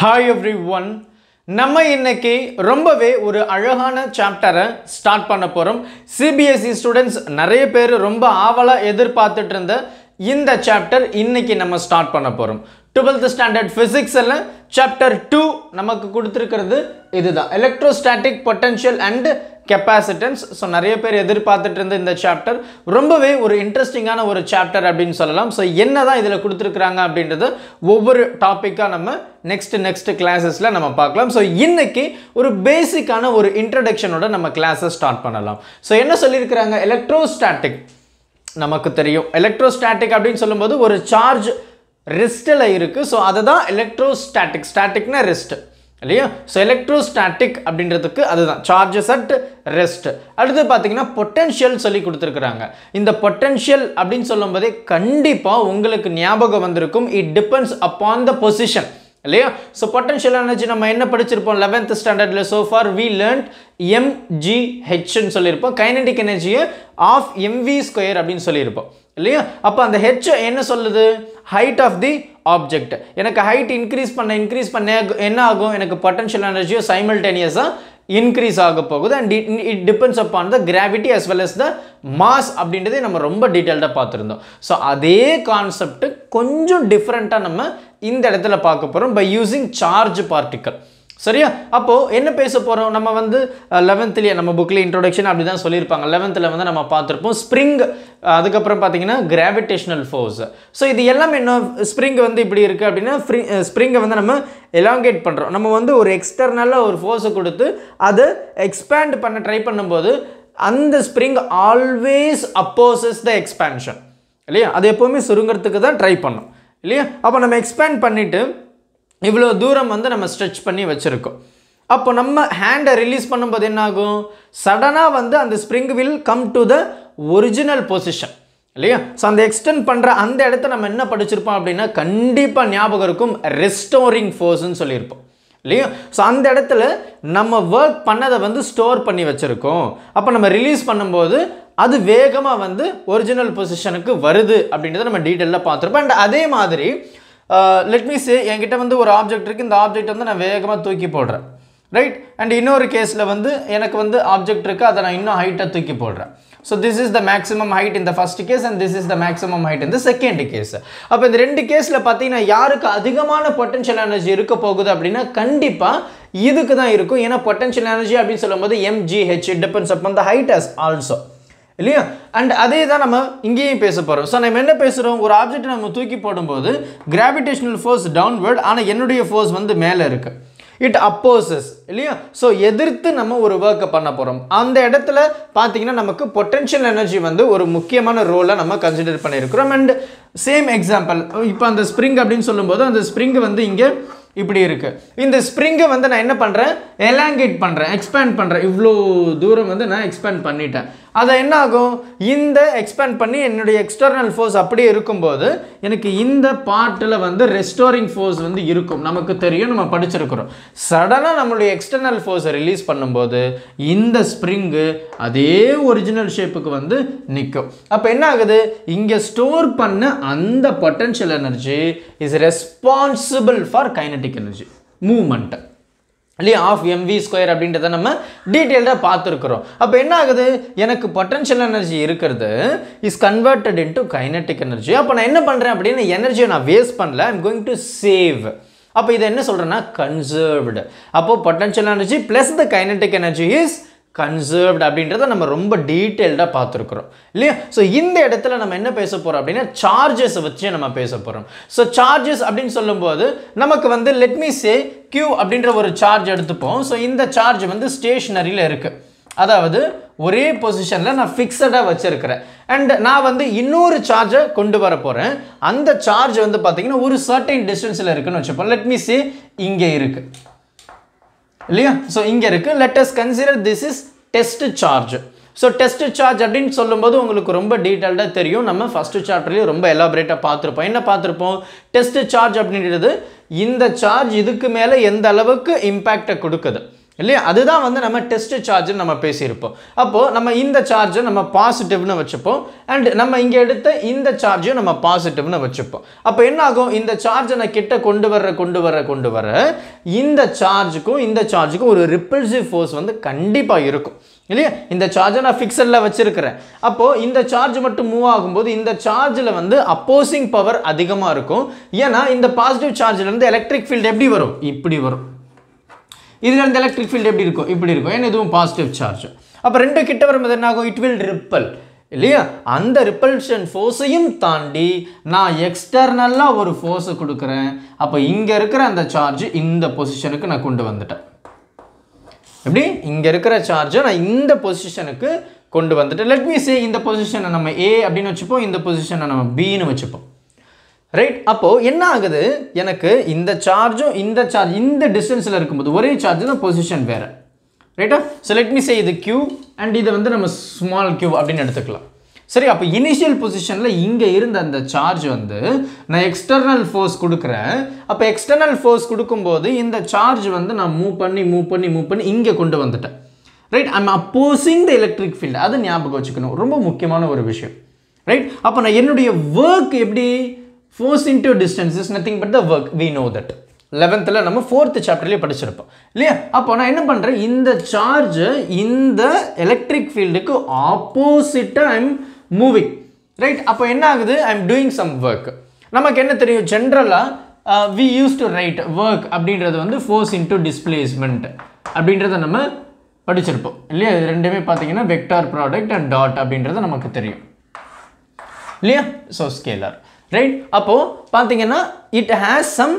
Hi every one நம்ம இன்னைக்கு ரொம்பவே ஒரு அழகான சாப்டரை ஸ்டார்ட் பண்ண போகிறோம் சிபிஎஸ்சி ஸ்டூடெண்ட்ஸ் நிறைய பேர் ரொம்ப ஆவலாக எதிர்பார்த்துட்டு இருந்த இந்த சாப்டர் இன்னைக்கு நம்ம ஸ்டார்ட் பண்ண போகிறோம் டுவெல்த் ஸ்டாண்டர்ட் ஃபிசிக்ஸில் சாப்டர் டூ நமக்கு கொடுத்துருக்கிறது இதுதான். Electrostatic potential and capacitance so நிறைய பேர் எதிர்பார்த்துட்டு இருந்த இந்த சாப்டர் ரொம்பவே ஒரு இன்ட்ரெஸ்டிங்கான ஒரு சாப்டர் அப்படின்னு சொல்லலாம். ஸோ என்ன தான் இதில் கொடுத்துருக்குறாங்க அப்படின்றது ஒவ்வொரு டாப்பிக்காக நம்ம நெக்ஸ்ட் நெக்ஸ்ட் கிளாஸஸில் நம்ம பார்க்கலாம். ஸோ இன்னைக்கு ஒரு பேசிக்கான ஒரு இன்ட்ரடக்ஷனோட நம்ம கிளாஸை ஸ்டார்ட் பண்ணலாம். ஸோ என்ன சொல்லியிருக்கிறாங்க? எலக்ட்ரோஸ்டாட்டிக் நமக்கு தெரியும். எலக்ட்ரோஸ்டாட்டிக் அப்படின்னு சொல்லும்போது ஒரு சார்ஜ் ரெஸ்டில் இருக்குது ஸோ அதை தான் எலக்ட்ரோஸ்டாட்டிக் ஸ்டாட்டிக்னா ரெஸ்ட் இல்லையா? ஸோ எலக்ட்ரோஸ்டாட்டிக் அப்படின்றதுக்கு அதுதான். சார்ஜஸ் அட் ரெஸ்ட் அடுத்து பார்த்தீங்கன்னா பொட்டென்ஷியல் சொல்லி கொடுத்துருக்குறாங்க. இந்த பொட்டென்ஷியல் அப்படின்னு சொல்லும்போதே கண்டிப்பாக உங்களுக்கு ஞாபகம் வந்திருக்கும். It depends upon the position இல்லையா? ஸோ பொட்டன்ஷியல் எனர்ஜி நம்ம என்ன படிச்சிருப்போம்? லெவன்த் ஸ்டாண்டர்டில் ஸோ ஃபார் வி learnt எம்ஜிஹெச்னு சொல்லியிருப்போம். கைனடிக் எனர்ஜியை ஆஃப் எம்வி ஸ்கொயர் அப்படின்னு சொல்லியிருப்போம். இல்லையா? அப்போ அந்த ஹெச் என்ன சொல்லுது? ஹைட் ஆஃப் தி ஆப்ஜெக்ட் எனக்கு ஹைட் இன்க்ரீஸ் பண்ண இன்க்ரீஸ் பண்ண என்ன ஆகும்? எனக்கு பொட்டன்ஷியல் எனர்ஜியோ சைமல்டேனியஸாக இன்க்ரீஸ் ஆக போகுது. And it depends upon the gravity as well as the mass அப்படின்றதே நம்ம ரொம்ப டீட்டெயில்டாக பார்த்துருந்தோம். ஸோ அதே கான்செப்ட் கொஞ்சம் டிஃப்ரெண்ட்டாக நம்ம இந்த இடத்துல பார்க்க போகிறோம் பை யூஸிங் சார்ஜ் பார்ட்டிக்கல் சரியா? அப்போது என்ன பேச போகிறோம் நம்ம வந்து லெவன்த்துலேயே நம்ம புக்கில் இன்ட்ரோடக்ஷன் அப்படி தான் சொல்லியிருப்பாங்க. லெவன்த்தில் வந்து நம்ம பார்த்துருப்போம் ஸ்ப்ரிங் அதுக்கப்புறம் பார்த்தீங்கன்னா கிராவிடேஷனல் ஃபோர்ஸ் ஸோ இது எல்லாமே என்ன? ஸ்ப்ரிங் வந்து இப்படி இருக்குது அப்படின்னா ஃப்ரி ஸ்ப்ரிங்கை வந்து நம்ம எலாங்கேட் பண்ணுறோம் நம்ம வந்து ஒரு எக்ஸ்டர்னலாக ஒரு ஃபோர்ஸை கொடுத்து அதை எக்ஸ்பேண்ட் பண்ண ட்ரை பண்ணும்போது அந்த spring always opposes the expansion இல்லையா? அது எப்போவுமே சுருங்கிறதுக்கு தான் ட்ரை பண்ணும். இல்லையா? அப்போ நம்ம எக்ஸ்பேண்ட் பண்ணிவிட்டு இவ்வளோ தூரம் வந்து நம்ம ஸ்ட்ரெச் பண்ணி வச்சுருக்கோம். அப்போ நம்ம ஹேண்டை ரிலீஸ் பண்ணும்போது என்னாகும்? சடனாக வந்து அந்த spring will come to the original position இல்லையா? ஸோ அந்த எக்ஸ்டெண்ட் பண்ணுற அந்த இடத்த நம்ம என்ன படிச்சிருப்போம் அப்படின்னா கண்டிப்பாக ஞாபகம் இருக்கும் ரெஸ்டோரிங் ஃபோர்ஸ்ன்னு சொல்லியிருப்போம். இல்லையா? ஸோ அந்த இடத்துல நம்ம ஒர்க் பண்ணதை வந்து ஸ்டோர் பண்ணி வச்சுருக்கோம். அப்போ நம்ம ரிலீஸ் பண்ணும்போது அது வேகமாக வந்து ஒரிஜினல் பொசிஷனுக்கு வருது அப்படின்றத நம்ம டீட்டெயிலாக பார்த்துருப்போம். அண்ட் அதே மாதிரி லெட் மீ சே என்கிட்ட வந்து ஒரு ஆப்ஜெக்ட் இருக்குது இந்த ஆப்ஜெக்ட் வந்து நான் வேகமாக தூக்கி போடுறேன். ரைட் அண்ட் இன்னொரு கேஸில் வந்து எனக்கு வந்து ஆப்ஜெக்ட் இருக்குது அதை நான் இன்னும் ஹைட்டாக தூக்கி போடுறேன். So this is the maximum height இந்த first case and this is the maximum height இந்த செகண்ட் கேஸ் அப்போ இந்த ரெண்டு கேஸில் பார்த்தீங்கன்னா யாருக்கு அதிகமான பொட்டன்ஷியல் எனர்ஜி இருக்க போகுது அப்படின்னா கண்டிப்பாக இதுக்கு தான் இருக்கும். ஏன்னா பொட்டன்ஷியல் எனர்ஜி அப்படின்னு சொல்லும்போது MGH depends up the height as also இல்லையா? அண்ட் அதே தான் நம்ம இங்கேயும் பேச போகிறோம் ஸோ நம்ம என்ன பேசுகிறோம் ஒரு ஆப்ஜெக்ட் நம்ம தூக்கி போடும்போது கிராவிடேஷனல் ஃபோர்ஸ் டவுன்வர்ட் ஆனால் என்னுடைய ஃபோர்ஸ் வந்து மேலே இருக்குது இட் அப்போசஸ் இல்லையா? ஸோ எதிர்த்து நம்ம ஒரு ஒர்க்கை பண்ண போகிறோம் அந்த இடத்துல பார்த்தீங்கன்னா நமக்கு பொட்டென்ஷியல் எனர்ஜி வந்து ஒரு முக்கியமான ரோலை நம்ம கன்சிடர் பண்ணியிருக்கிறோம். அண்ட் சேம் எக்ஸாம்பிள் இப்போ அந்த ஸ்ப்ரிங் அப்படின்னு சொல்லும்போது அந்த ஸ்ப்ரிங் வந்து இங்கே இப்படி இருக்குது இந்த ஸ்ப்ரிங்கை வந்து நான் என்ன பண்ணுறேன் எலாங்கேட் பண்ணுறேன் எக்ஸ்பேண்ட் பண்ணுறேன் இவ்வளோ தூரம் வந்து நான் எக்ஸ்பேண்ட் பண்ணிட்டேன். அதை என்ன ஆகும்? இந்த எக்ஸ்பேண்ட் பண்ணி என்னுடைய எக்ஸ்டர்னல் ஃபோர்ஸ் அப்படியே இருக்கும்போது எனக்கு இந்த பார்ட்டில் வந்து ரெஸ்டோரிங் ஃபோர்ஸ் வந்து இருக்கும். நமக்கு தெரியும் நம்ம படிச்சிருக்கிறோம். சடனாக நம்மளுடைய எக்ஸ்டர்னல் ஃபோர்ஸை ரிலீஸ் பண்ணும்போது இந்த ஸ்ப்ரிங்கு அதே ஒரிஜினல் ஷேப்புக்கு வந்து நிற்கும் அப்போ என்ன ஆகுது? இங்கே ஸ்டோர் பண்ண அந்த potential energy is responsible for kinetic energy moment இல்லையா ஆஃப் எம்வி ஸ்கொயர் அப்படின்றத நம்ம டீட்டெயில்டாக பார்த்துருக்குறோம். அப்போ என்ன ஆகுது? எனக்கு பொட்டன்ஷியல் எனர்ஜி இருக்கிறது. Is converted into kinetic energy அப்போ நான் என்ன பண்ணுறேன் அப்படின்னு எனர்ஜியை நான் வேஸ்ட் பண்ணல. ஐம் கோயிங் டு சேவ் அப்போ இதை என்ன சொல்கிறேன்னா கன்சர்வ்டு அப்போ potential energy plus the kinetic energy is conserved அப்படின்றத நம்ம ரொம்ப டீட்டெயில்டாக பார்த்துருக்குறோம். இல்லையா? ஸோ இந்த இடத்துல நம்ம என்ன பேச போகிறோம் அப்படின்னா சார்ஜஸை வச்சு நம்ம பேச போகிறோம் ஸோ சார்ஜஸ் அப்படின்னு சொல்லும்போது நமக்கு வந்து லெட் மீ சே கியூ அப்படின்ற ஒரு சார்ஜ் எடுத்துப்போம். ஸோ இந்த சார்ஜ் வந்து ஸ்டேஷ்னரியில் இருக்குது அதாவது ஒரே பொசிஷனில் நான் ஃபிக்ஸடாக வச்சுருக்கிறேன். அண்ட் நான் வந்து இன்னொரு சார்ஜை கொண்டு வர போகிறேன் அந்த சார்ஜ் வந்து பார்த்தீங்கன்னா ஒரு சர்டைன் டிஸ்டன்ஸில் இருக்குன்னு வச்சுப்போம். லெட் மீ சே இங்கே இருக்குது இல்லையா? ஸோ இங்கே இருக்குது let us consider this is test charge so test charge அப்படின்னு சொல்லும்போது உங்களுக்கு ரொம்ப டீட்டெயில்டாக தெரியும். நம்ம ஃபஸ்ட்டு சாப்டர்லேயும் ரொம்ப எலாபரேட்டாக பார்த்துருப்போம். என்ன பார்த்துருப்போம்? டெஸ்ட் சார்ஜ் அப்படின்றது இந்த சார்ஜ் இதுக்கு மேலே எந்த அளவுக்கு இம்பேக்டை கொடுக்குது? இல்லையா? அதுதான் வந்து நம்ம டெஸ்ட் சார்ஜ் நம்ம பேசியிருப்போம். அப்போது நம்ம இந்த சார்ஜை நம்ம பாசிட்டிவ்னு வச்சுப்போம். அண்ட் நம்ம இங்கே எடுத்த இந்த சார்ஜையும் நம்ம பாசிட்டிவ்னு வச்சுப்போம். அப்போ என்ன ஆகும் இந்த சார்ஜை நான் கிட்ட கொண்டு வர கொண்டு வர கொண்டு வர இந்த சார்ஜுக்கும் இந்த சார்ஜுக்கும் ஒரு ரிப்பல்சிவ் ஃபோர்ஸ் வந்து கண்டிப்பாக இருக்கும். இல்லையா? இந்த சார்ஜை நான் ஃபிக்ஸடில் வச்சுருக்கிறேன். அப்போது இந்த சார்ஜ் மட்டும் மூவ் ஆகும்போது இந்த சார்ஜில் வந்து அப்போசிங் பவர் அதிகமாக இருக்கும். ஏன்னா இந்த பாசிட்டிவ் சார்ஜ்லேருந்து எலக்ட்ரிக் ஃபீல்டு எப்படி வரும்? இப்படி வரும். இதில் இந்த எலக்ட்ரிக் ஃபீல்டு எப்படி இருக்கும்? இப்படி இருக்கும். ஏன்னா இதுவும் பாசிட்டிவ் சார்ஜ் அப்போ ரெண்டு கிட்ட வரும்போது என்ன ஆகும்? இட் வில் ரிப்பல் இல்லையா? அந்த ரிப்பல்ஷன் ஃபோர்ஸையும் தாண்டி நான் எக்ஸ்டர்னலாக ஒரு ஃபோர்ஸை கொடுக்குறேன். அப்போ இங்கே இருக்கிற அந்த சார்ஜ் இந்த பொசிஷனுக்கு நான் கொண்டு வந்துட்டேன். எப்படி? இங்கே இருக்கிற சார்ஜை நான் இந்த பொசிஷனுக்கு கொண்டு வந்துட்டேன். லெட் மீ சே இந்த பொசிஷனை நம்ம ஏ அப்படின்னு வச்சுப்போம். இந்த பொசிஷனை நம்ம பின்னு வச்சுப்போம். ரைட் அப்போது என்ன ஆகுது? எனக்கு இந்த சார்ஜும் இந்த சார்ஜ் இந்த டிஸ்டன்ஸில் இருக்கும்போது ஒரே சார்ஜ் தான் பொசிஷன் வேறு. ரைட்டா ஸோ லெட் மீ சே இது கியூ அண்ட் இதை வந்து நம்ம ஸ்மால் கியூ அப்படின்னு எடுத்துக்கலாம். சரி அப்போ இனிஷியல் பொசிஷனில் இங்கே இருந்த அந்த சார்ஜ் வந்து நான் எக்ஸ்டர்னல் ஃபோர்ஸ் கொடுக்குறேன். அப்போ எக்ஸ்டர்னல் ஃபோர்ஸ் கொடுக்கும்போது இந்த சார்ஜ் வந்து நான் மூவ் பண்ணி மூவ் பண்ணி மூவ் பண்ணி இங்கே கொண்டு வந்துட்டேன். Right I'm opposing the electric field அது ஞாபகம் வச்சுக்கணும். ரொம்ப முக்கியமான ஒரு விஷயம். ரைட் அப்போ நான் என்னுடைய ஒர்க் எப்படி? Force into distance is nothing but the work we know that லெவன்த்தில் நம்ம ஃபோர்த்து சாப்டர்லேயே படிச்சிருப்போம். இல்லையா? அப்போ நான் என்ன பண்ணுறேன் இந்த சார்ஜ் இந்த எலக்ட்ரிக் ஃபீல்டுக்கு ஆப்போசிட்டாக ஐம் மூவிங் ரைட் அப்போ என்ன ஆகுது? I am doing some work நமக்கு என்ன தெரியும்? ஜென்ரலாக we use to write work அப்படின்றது வந்து ஃபோர்ஸ் இன்டூ டிஸ்பிளேஸ்மெண்ட் அப்படின்றத நம்ம படிச்சிருப்போம். இல்லையா? இது ரெண்டுமே பார்த்தீங்கன்னா வெக்டார் ப்ராடக்ட் அண்ட் டாட் அப்படின்றது நமக்கு தெரியும். இல்லையா? ஸோ ஸ்கேலர் ரைட் அப்போது பார்த்தீங்கன்னா it has some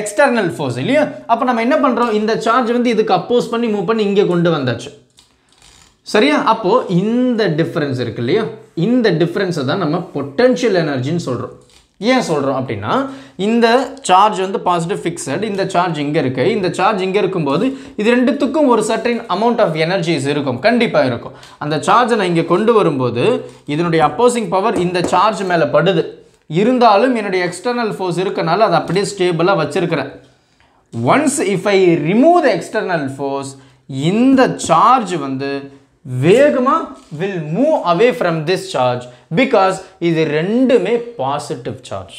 external force இல்லையா? அப்போ நம்ம என்ன பண்ணுறோம் இந்த சார்ஜ் வந்து இதுக்கு அப்போஸ் பண்ணி மூவ் பண்ணி இங்கே கொண்டு வந்தாச்சு. சரியா? அப்போது இந்த டிஃப்ரென்ஸ் இருக்கு இல்லையா? இந்த டிஃப்ரென்ஸை தான் நம்ம பொட்டென்ஷியல் எனர்ஜின்னு சொல்கிறோம் ஏன் சொல்கிறோம் அப்படின்னா இந்த சார்ஜ் வந்து பாசிட்டிவ் ஃபிக்ஸட் இந்த சார்ஜ் இங்கே இருக்குது இந்த சார்ஜ் இங்கே இருக்கும்போது இது ரெண்டுத்துக்கும் ஒரு சர்டின் அமௌண்ட் ஆஃப் எனர்ஜிஸ் இருக்கும். கண்டிப்பாக இருக்கும். அந்த சார்ஜை நான் இங்கே கொண்டு வரும்போது இதனுடைய அப்போசிங் பவர் இந்த சார்ஜ் மேலே படுது. இருந்தாலும் என்னுடைய எக்ஸ்டர்னல் ஃபோர்ஸ் இருக்கனால அதை அப்படியே ஸ்டேபிளாக வச்சிருக்கிறேன். Once if I remove the external force இந்த சார்ஜ் வந்து வேகமாக will move away from this charge because இது ரெண்டுமே பாசிட்டிவ் சார்ஜ்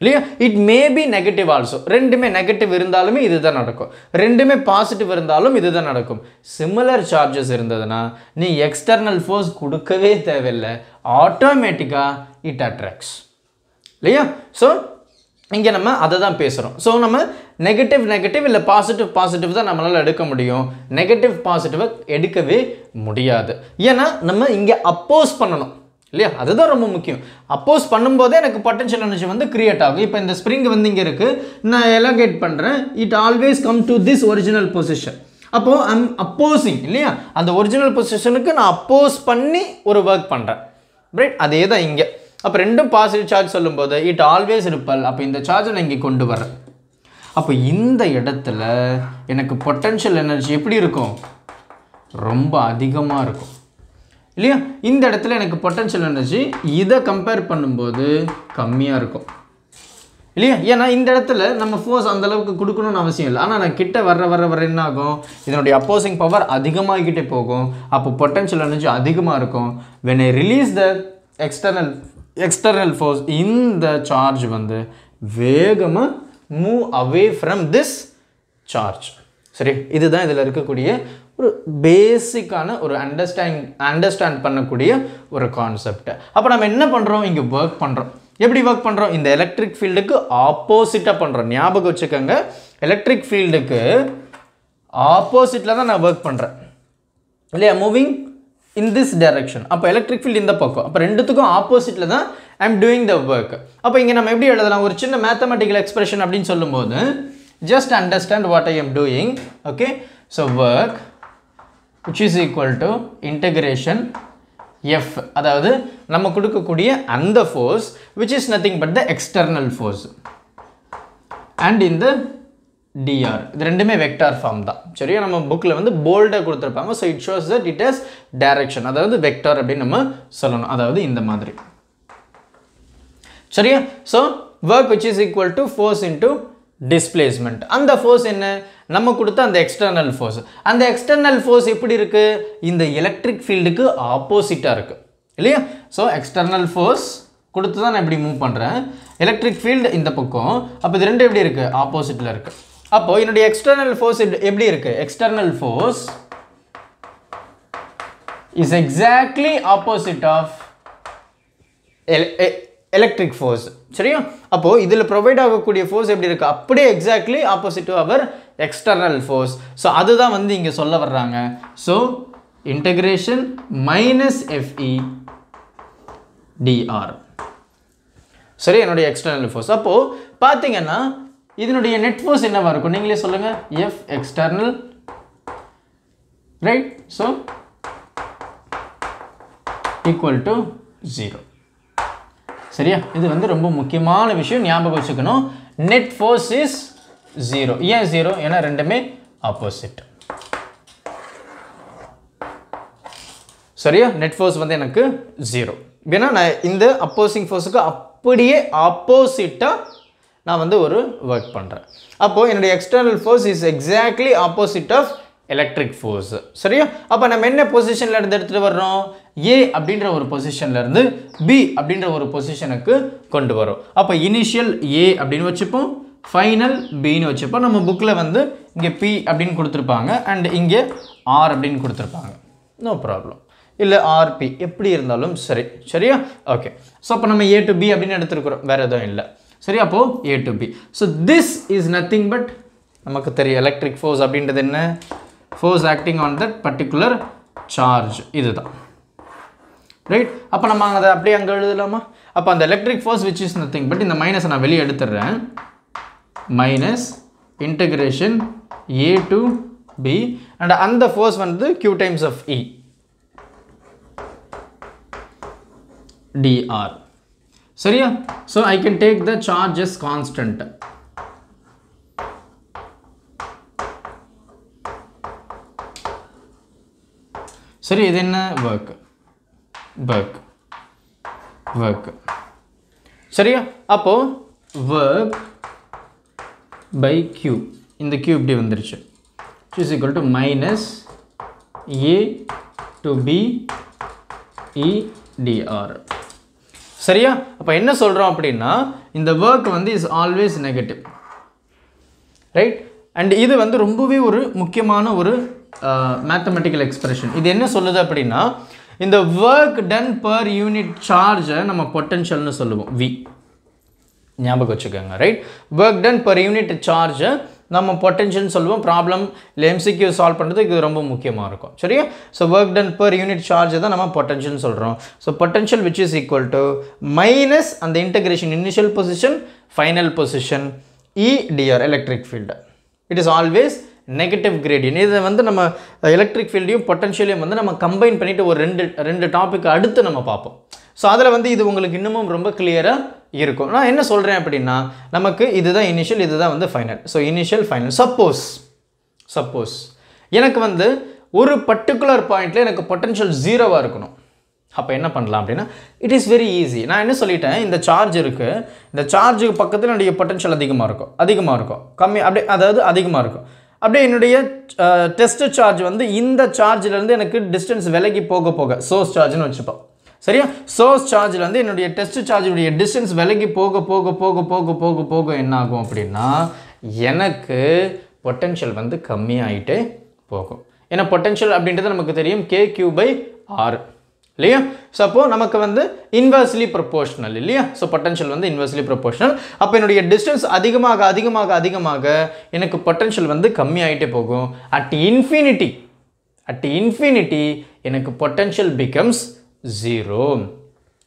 இல்லையா? It may be negative also ரெண்டுமே நெகட்டிவ் இருந்தாலுமே இதுதான் நடக்கும். ரெண்டுமே பாசிட்டிவ் இருந்தாலும் இதுதான் நடக்கும். சிமிலர் சார்ஜஸ் இருந்ததுன்னா நீ எக்ஸ்டர்னல் ஃபோர்ஸ் கொடுக்கவே தேவையில்லை. ஆட்டோமேட்டிக்காக இட் அட்ராக்ட்ஸ் இல்லையா? ஸோ இங்கே நம்ம அதை தான் பேசுகிறோம் ஸோ நம்ம நெகட்டிவ் நெகட்டிவ் இல்லை பாசிட்டிவ் பாசிட்டிவ் தான் நம்மளால் எடுக்க முடியும். நெகட்டிவ் பாசிட்டிவை எடுக்கவே முடியாது. ஏன்னா நம்ம இங்கே அப்போஸ் பண்ணணும். இல்லையா? அதுதான் ரொம்ப முக்கியம். அப்போஸ் பண்ணும்போதே எனக்கு பொட்டன்ஷியல் எனர்ஜி வந்து கிரியேட் ஆகும். இப்போ இந்த ஸ்ப்ரிங் வந்து இங்கே இருக்குது நான் எலோகேட் பண்ணுறேன் it always come to this original position அப்போது ஐம் அப்போசிங் இல்லையா? அந்த ஒரிஜினல் பொசிஷனுக்கு நான் அப்போஸ் பண்ணி ஒரு ஒர்க் பண்ணுறேன் ரைட் அதே தான் இங்கே. அப்போ ரெண்டும் பாசிட்டிவ் சார்ஜ் சொல்லும்போது இட் ஆல்வேஸ் ரிப்பல் அப்போ இந்த சார்ஜை நான் இங்கே கொண்டு வரேன். அப்போ இந்த இடத்துல எனக்கு பொட்டன்ஷியல் எனர்ஜி எப்படி இருக்கும்? ரொம்ப அதிகமாக இருக்கும். இல்லையா? இந்த இடத்துல எனக்கு பொட்டன்ஷியல் எனர்ஜி இதை கம்பேர் பண்ணும்போது கம்மியாக இருக்கும். இல்லையா? ஏன்னா இந்த இடத்துல நம்ம ஃபோர்ஸ் அந்த அளவுக்கு கொடுக்கணும்னு அவசியம் இல்லை. ஆனால் நான் கிட்ட வர வர வர என்ன ஆகும்? இதனுடைய அப்போசிங் பவர் அதிகமாகிக்கிட்டே போகும். அப்போ பொட்டன்ஷியல் எனர்ஜி அதிகமாக இருக்கும். When I release the external external force இந்த சார்ஜ் வந்து வேகமாக move away from this charge சரி இதுதான் இதில் இருக்கக்கூடிய ஒரு பேசிக்கான ஒரு அண்டர்ஸ்டாண்ட் அண்டர்ஸ்டாண்ட் பண்ணக்கூடிய ஒரு கான்செப்ட் அப்போ நம்ம என்ன பண்ணுறோம் இங்கே ஒர்க் பண்ணுறோம் எப்படி ஒர்க் பண்ணுறோம் இந்த எலக்ட்ரிக் ஃபீல்டுக்கு ஆப்போசிட்டாக பண்ணுறோம் ஞாபகம் வச்சுக்கோங்க. எலக்ட்ரிக் ஃபீல்டுக்கு ஆப்போசிட்டில் தான் நான் ஒர்க் பண்ணுறேன் இல்லையா? மூவிங் இன் திஸ் டைரக்ஷன் அப்போ எலக்ட்ரிக் ஃபீல்டு இந்த பக்கம். அப்போ ரெண்டுத்துக்கும் ஆப்போசிட்டில் தான் I am doing the work அப்போ இங்கே நம்ம எப்படி எழுதலாம்? ஒரு சின்ன மேத்தமெட்டிக்கல் எக்ஸ்பிரஷன் அப்படின்னு சொல்லும்போது just understand what I am doing okay so work which is equal to integration F அதாவது நம்ம கொடுக்கக்கூடிய அந்த force which is nothing but the external force and in the DR dr இது ரெண்டுமே வெக்டார் ஃபார்ம் தான். சரியா? நம்ம புக்கில் வந்து போல்டாக கொடுத்துருப்பாங்க. So it shows that it is direction அதாவது வெக்டார் அப்படின்னு நம்ம சொல்லணும். அதாவது இந்த மாதிரி. சரியா? So work which is equal to force into displacement அந்த ஃபோர்ஸ் என்ன? நம்ம கொடுத்த அந்த எக்ஸ்டர்னல் ஃபோர்ஸ் அந்த எக்ஸ்டர்னல் ஃபோர்ஸ் எப்படி இருக்குது இந்த எலக்ட்ரிக் ஃபீல்டுக்கு ஆப்போசிட்டாக இருக்குது இல்லையா? ஸோ எக்ஸ்டர்னல் ஃபோர்ஸ் கொடுத்து தான் நான் இப்படி மூவ் பண்ணுறேன் எலக்ட்ரிக் ஃபீல்டு இந்த பக்கம். அப்போ இது ரெண்டு எப்படி இருக்குது ஆப்போசிட்டில் இருக்குது அப்போது என்னுடைய எக்ஸ்டர்னல் ஃபோர்ஸ் எப்படி இருக்குது external force is exactly opposite of electric force சரியா? அப்போது இதில் ப்ரொவைட் ஆகக்கூடிய ஃபோர்ஸ் எப்படி இருக்குது அப்படியே exactly opposite to our external force so அதுதான் வந்து இங்கே சொல்ல வர்றாங்க. So integration minus FE DR சரி என்னுடைய எக்ஸ்டர்னல் ஃபோர்ஸ் அப்போது பார்த்தீங்கன்னா இதனுடைய நெட் ஃபோர்ஸ் என்னவா இருக்கும்? நீங்களே சொல்லுங்கள் F external right so equal to zero சரியா? இது வந்து ரொம்ப முக்கியமான விஷயம். ஞாபகம் வச்சுக்கணும். நெட் ஃபோர்ஸ் இஸ் ஜீரோ ஏன் ஜீரோ ஏன்னா ரெண்டுமே ஆப்போசிட் சரியா? நெட் ஃபோர்ஸ் வந்து எனக்கு ஜீரோ ஏன்னா நான் இந்த அப்போசிங் ஃபோர்ஸுக்கு அப்படியே ஆப்போசிட்டாக நான் வந்து ஒரு ஒர்க் பண்ணுறேன் அப்போது என்னுடைய external force is exactly opposite of electric force சரியா? அப்போ நம்ம என்ன பொசிஷனில் இருந்து எடுத்துகிட்டு வர்றோம்? ஏ அப்படின்ற ஒரு பொசிஷன்லேருந்து பி அப்படின்ற ஒரு பொசிஷனுக்கு கொண்டு வரும் அப்போ இனிஷியல் ஏ அப்படின்னு வச்சுப்போம். ஃபைனல் பின்னு வச்சுப்போம். நம்ம புக்கில் வந்து இங்கே பி அப்படின்னு கொடுத்துருப்பாங்க. அண்ட் இங்கே ஆர் அப்படின்னு கொடுத்துருப்பாங்க. நோ ப்ராப்ளம் இல்லை ஆர்பி எப்படி இருந்தாலும் சரி. சரியா? ஓகே ஸோ அப்போ நம்ம ஏ டு பி அப்படின்னு எடுத்துருக்குறோம். வேறு எதுவும் இல்லை. சரி அப்போது A to B so this is nothing but நமக்கு தெரியும் எலக்ட்ரிக் ஃபோர்ஸ் அப்படின்றது என்ன? Force acting on that particular charge இதுதான். ரைட் அப்போ நம்ம அதை அப்படியே அங்கே எழுதலாமா? அப்போ அந்த electric force which is nothing but இந்த மைனஸை நான் வெளியே எடுத்துடுறேன். Minus integration A to B and அந்த ஃபோர்ஸ் வந்து Q times of E DR சரியா so I can take the charge constant சரி இது என்ன ஒர்க் ஒர்க் ஒர்க் சரியா அப்போது ஒர்க் பை க்யூ இந்த க்யூ இப்படி வந்துருச்சு is equal to minus A to B EDR சரியா? அப்போ என்ன சொல்கிறோம் அப்படின்னா இந்த ஒர்க் வந்து is always negative right and இது வந்து ரொம்பவே ஒரு முக்கியமான ஒரு மேத்தமெட்டிக்கல் எக்ஸ்பிரஷன் இது என்ன சொல்லுது அப்படின்னா இந்த ஒர்க் டன் பர் யூனிட் சார்ஜை நம்ம பொட்டன்ஷியல்னு சொல்லுவோம். வி ஞாபகம் வச்சுக்கோங்க right work done per unit சார்ஜை நம்ம பொட்டன்ஷியல்னு சொல்லுவோம். ப்ராப்ளம் இல்லை எம்சிக்யூ சால்வ் பண்ணுறதுக்கு இது ரொம்ப முக்கியமாக இருக்கும். சரியா? So work done per unit charge தான் நம்ம பொட்டன்ஷியல்னு சொல்கிறோம் so potential which is equal to minus அந்த integration initial position final position EDR electric field it is always negative gradient இதை வந்து நம்ம எலக்ட்ரிக் ஃபீல்டையும் பொட்டன்ஷியலையும் வந்து நம்ம கம்பைன் பண்ணிவிட்டு ஒரு ரெண்டு ரெண்டு டாபிக் அடுத்து நம்ம பார்ப்போம். ஸோ அதில் வந்து இது உங்களுக்கு இன்னமும் ரொம்ப கிளியராக இருக்கும். நான் என்ன சொல்கிறேன் அப்படின்னா நமக்கு இதுதான் இனிஷியல் இதுதான் வந்து final so initial final suppose suppose எனக்கு வந்து ஒரு பர்டிகுலர் பாயிண்டில் எனக்கு பொட்டன்ஷியல் ஜீரோவாக இருக்கணும். அப்போ என்ன பண்ணலாம் அப்படின்னா இட் இஸ் வெரி ஈஸி நான் என்ன சொல்லிட்டேன் இந்த சார்ஜ் இருக்குது இந்த சார்ஜுக்கு பக்கத்தில் என்னுடைய பொட்டன்ஷியல் அதிகமாக இருக்கும். அதிகமாக இருக்கும். கம்மி அப்படியே அதாவது அதிகமாக இருக்கும். அப்படியே என்னுடைய டெஸ்ட் சார்ஜ் வந்து இந்த சார்ஜிலேருந்து எனக்கு டிஸ்டன்ஸ் விலகி போக போக சோர்ஸ் சார்ஜ்னு வச்சுப்போம். சரியா? சோர்ஸ் சார்ஜில் வந்து என்னுடைய டெஸ்ட் சார்ஜுடைய டிஸ்டன்ஸ் விலகி போக போக போக போக போக போக என்ன ஆகும் அப்படின்னா எனக்கு பொட்டென்ஷியல் வந்து கம்மியாயிட்டே போகும். ஏன்னா பொட்டென்ஷியல் அப்படின்றது நமக்கு தெரியும் கே கியூ பை ஆர் இல்லையா? ஸோ அப்போது நமக்கு வந்து இன்வெர்ஸ்லி ப்ரொபோஷனல் இல்லையா? ஸோ பொட்டன்ஷியல் வந்து இன்வெர்ஸ்லி ப்ரொபோஷனல் அப்போ என்னுடைய டிஸ்டன்ஸ் அதிகமாக அதிகமாக அதிகமாக எனக்கு பொட்டன்ஷியல் வந்து கம்மியாகிட்டே போகும். அட் இன்ஃபினிட்டி அட் இன்ஃபினிட்டி எனக்கு பொட்டன்ஷியல் பிகம்ஸ் ஜீரோ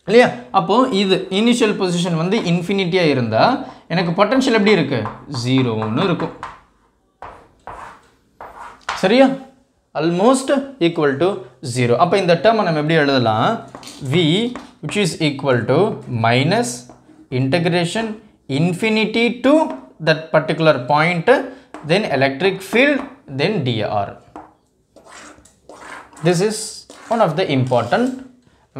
இல்லையா? அப்போது இது இனிஷியல் பொசிஷன் வந்து இன்ஃபினிட்டியாக இருந்தால் எனக்கு பொட்டன்ஷியல் எப்படி இருக்குது ஜீரோன்னு இருக்கும். சரியா? அல்மோஸ்ட் ஈக்குவல் டு ஜீரோ அப்போ இந்த டேர்மை நம்ம எப்படி எழுதலாம்? V which is equal to minus integration infinity to that particular point then electric field then DR this is one of the important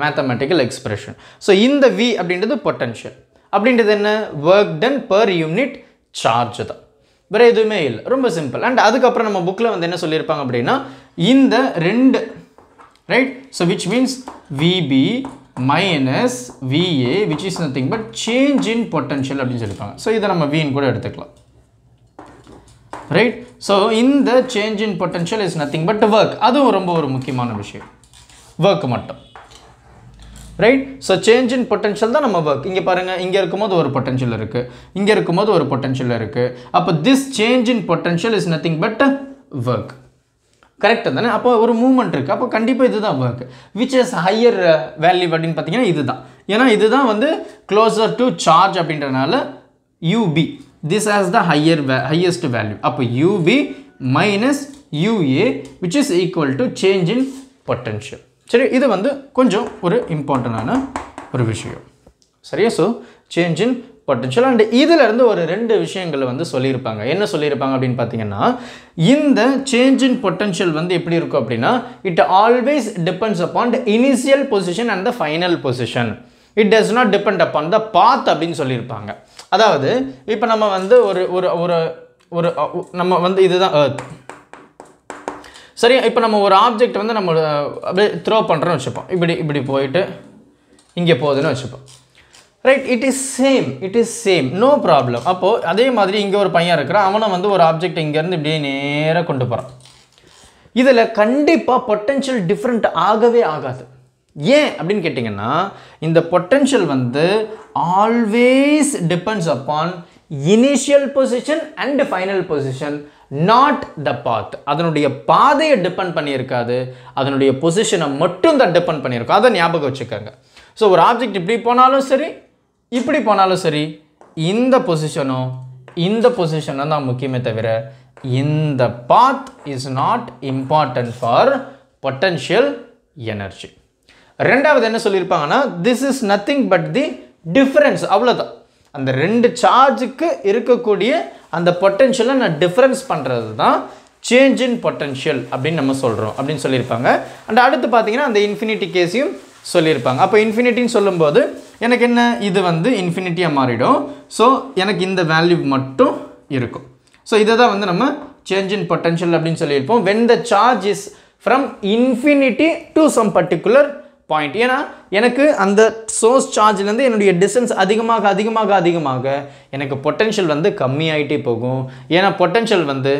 mathematical expression so இந்த வி அப்படின்றது potential அப்படின்றது என்ன? Work done per unit charge தான். வேறு எதுவுமே இல்லை. ரொம்ப simple and அதுக்கப்புறம் நம்ம புக்கில் வந்து என்ன சொல்லியிருப்பாங்க அப்படின்னா இந்த ரெண்டு right so which means VB minus VA which is nothing but change in potential அப்படின்னு சொல்லியிருப்பாங்க. ஸோ இதை நம்ம வின்னு கூட எடுத்துக்கலாம். ரைட் ஸோ இந்த change in potential is nothing but work அதுவும் ரொம்ப ஒரு முக்கியமான விஷயம். ஒர்க் மட்டும். Right so change in potential தான் நம்ம ஒர்க் இங்கே பாருங்கள் இங்கே இருக்கும்போது ஒரு பொட்டன்ஷியல் இருக்குது இங்கே இருக்கும்போது ஒரு பொட்டன்ஷியல் இருக்குது அப்போ this change in potential is nothing but work கரெக்டாக தானே? அப்போ ஒரு மூமெண்ட் இருக்குது அப்போ கண்டிப்பாக இதுதான் work which is higher value அப்படின்னு பார்த்தீங்கன்னா இதுதான். ஏன்னா இதுதான் வந்து க்ளோசர் டு சார்ஜ் அப்படின்றனால UB this has the higher highest value அப்போ UB minus UA which is equal to change in potential சரி இது வந்து கொஞ்சம் ஒரு இம்பார்ட்டண்டான ஒரு விஷயம். சரியா so change in potential and இதிலிருந்து ஒரு ரெண்டு விஷயங்கள் வந்து சொல்லியிருப்பாங்க. என்ன சொல்லியிருப்பாங்க அப்படின்னு பார்த்தீங்கன்னா இந்த சேஞ்ச் இன் பொட்டன்ஷியல் வந்து எப்படி இருக்கும் அப்படின்னா it always depends upon the initial position and the final position it does not depend upon the path அப்படின்னு சொல்லியிருப்பாங்க. அதாவது இப்போ நம்ம வந்து ஒரு ஒரு ஒரு ஒரு நம்ம வந்து இதுதான் சரி இப்போ நம்ம ஒரு ஆப்ஜெக்ட் வந்து நம்ம அப்படியே த்ரோ பண்ணுறோன்னு வச்சுப்போம். இப்படி இப்படி போயிட்டு இங்கே போகுதுன்னு வச்சுப்போம். Right it is same it is same no problem அப்போது அதே மாதிரி இங்கே ஒரு பையன் இருக்கிறான். அவனை வந்து ஒரு ஆப்ஜெக்ட் இங்கேருந்து இப்படியே நேராக கொண்டு போகிறான் இதில் கண்டிப்பாக பொட்டென்ஷியல் டிஃப்ரெண்ட் ஆகவே ஆகாது. ஏன் அப்படின்னு கேட்டிங்கன்னா இந்த பொட்டென்ஷியல் வந்து always depends upon initial position and final position not the path அதனுடைய பாதையை டிபெண்ட் பண்ணியிருக்காது. அதனுடைய பொசிஷனை மட்டும் தான் டிபெண்ட் பண்ணியிருக்கும். அதை ஞாபகம் வச்சுக்கோங்க. ஸோ ஒரு ஆப்ஜெக்ட் இப்படி போனாலும் சரி இப்படி போனாலும் சரி இந்த பொசிஷனும் இந்த பொசிஷனும் தான் முக்கியமே தவிர இந்த path is not important for potential energy ரெண்டாவது என்ன சொல்லியிருப்பாங்கன்னா this is nothing but the difference அவ்வளோதான் அந்த ரெண்டு சார்ஜுக்கு இருக்கக்கூடிய அந்த பொட்டென்ஷியலை நான் டிஃப்ரென்ஸ் பண்ணுறது தான் சேஞ்ச் இன் பொட்டென்ஷியல் அப்படின்னு நம்ம சொல்கிறோம் அப்படின்னு சொல்லியிருப்பாங்க. அண்ட் அடுத்து பார்த்தீங்கன்னா அந்த இன்ஃபினிட்டி கேஸையும் சொல்லியிருப்பாங்க. அப்போ இன்ஃபினிட்டின்னு சொல்லும்போது எனக்கு என்ன? இது வந்து இன்ஃபினிட்டியாக மாறிடும். ஸோ எனக்கு இந்த வேல்யூ மட்டும் இருக்கும். ஸோ இதை தான் வந்து நம்ம சேஞ்ச் இன் பொட்டென்ஷியல் அப்படின்னு சொல்லியிருப்போம். When the charge is from infinity to some particular point ஏன்னா எனக்கு அந்த சோர்ஸ் சார்ஜ்லேருந்து என்னுடைய டிஸ்டன்ஸ் அதிகமாக அதிகமாக அதிகமாக எனக்கு பொட்டென்ஷியல் வந்து கம்மியாகிட்டே போகும். ஏன்னா பொட்டென்ஷியல் வந்து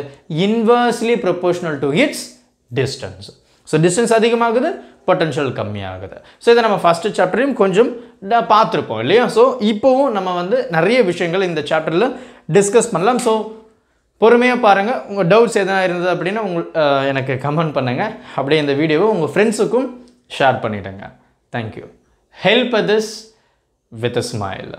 inversely proportional to its distance so distance அதிகமாகுது பொட்டென்ஷியல் கம்மியாகுது. ஸோ இதை நம்ம ஃபஸ்ட்டு சாப்டரையும் கொஞ்சம் பார்த்துருப்போம் இல்லையா? ஸோ இப்போவும் நம்ம வந்து நிறைய விஷயங்கள் இந்த சாப்டரில் டிஸ்கஸ் பண்ணலாம். ஸோ பொறுமையாக பாருங்கள் உங்கள் டவுட்ஸ் எதனா இருந்தது அப்படின்னா உங்கள் எனக்கு கமெண்ட் பண்ணுங்கள் அப்படியே இந்த வீடியோவை உங்கள் ஃப்ரெண்ட்ஸுக்கும் ஷேர் பண்ணிவிடுங்க thank you help this with a smile